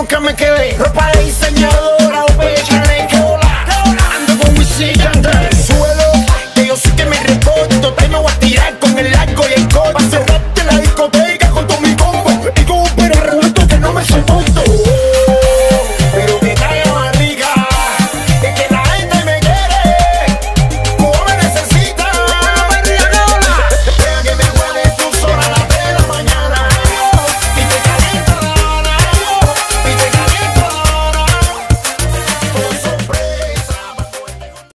nunca me quedé. Ropa de diseñadora, o bella